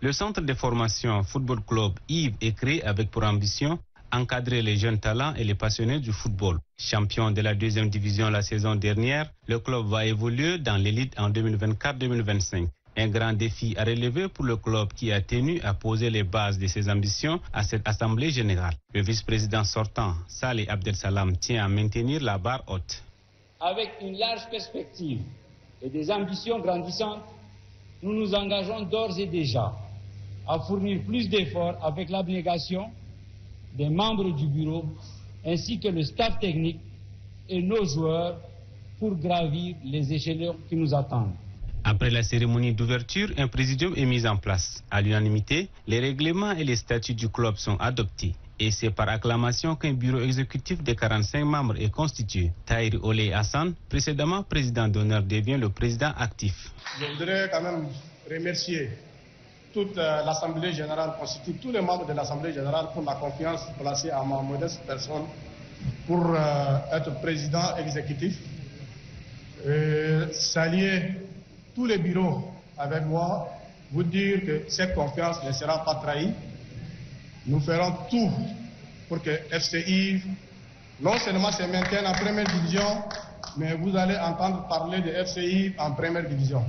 Le centre de formation Football Club Yves est créé avec pour ambition encadrer les jeunes talents et les passionnés du football. Champion de la deuxième division la saison dernière, le club va évoluer dans l'élite en 2024-2025. Un grand défi à relever pour le club qui a tenu à poser les bases de ses ambitions à cette assemblée générale. Le vice-président sortant, Saleh Abdel Salam, tient à maintenir la barre haute. Avec une large perspective et des ambitions grandissantes, nous nous engageons d'ores et déjà à fournir plus d'efforts avec l'abnégation des membres du bureau ainsi que le staff technique et nos joueurs pour gravir les échelons qui nous attendent. Après la cérémonie d'ouverture, un présidium est mis en place. À l'unanimité, les règlements et les statuts du club sont adoptés. Et c'est par acclamation qu'un bureau exécutif de 45 membres est constitué. Tahir Ole Hassan, précédemment président d'honneur, devient le président actif. Je voudrais quand même remercier toute euh, l'Assemblée générale constitue tous les membres de l'Assemblée générale pour la confiance placée à ma modeste personne pour euh, être président exécutif. Et saluer tous les bureaux avec moi, vous dire que cette confiance ne sera pas trahie. Nous ferons tout pour que FCI non seulement se maintienne en première division, mais vous allez entendre parler de FCI en première division.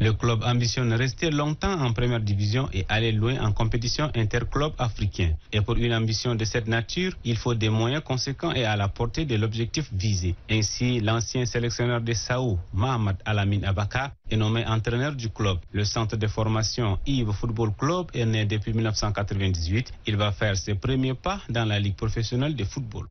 Le club ambitionne rester longtemps en première division et aller loin en compétition interclub africain. Et pour une ambition de cette nature, il faut des moyens conséquents et à la portée de l'objectif visé. Ainsi, l'ancien sélectionneur de Saou, Mohamed Alamine Abaka, est nommé entraîneur du club. Le centre de formation Yves Football Club est né depuis 1998. Il va faire ses premiers pas dans la Ligue professionnelle de football.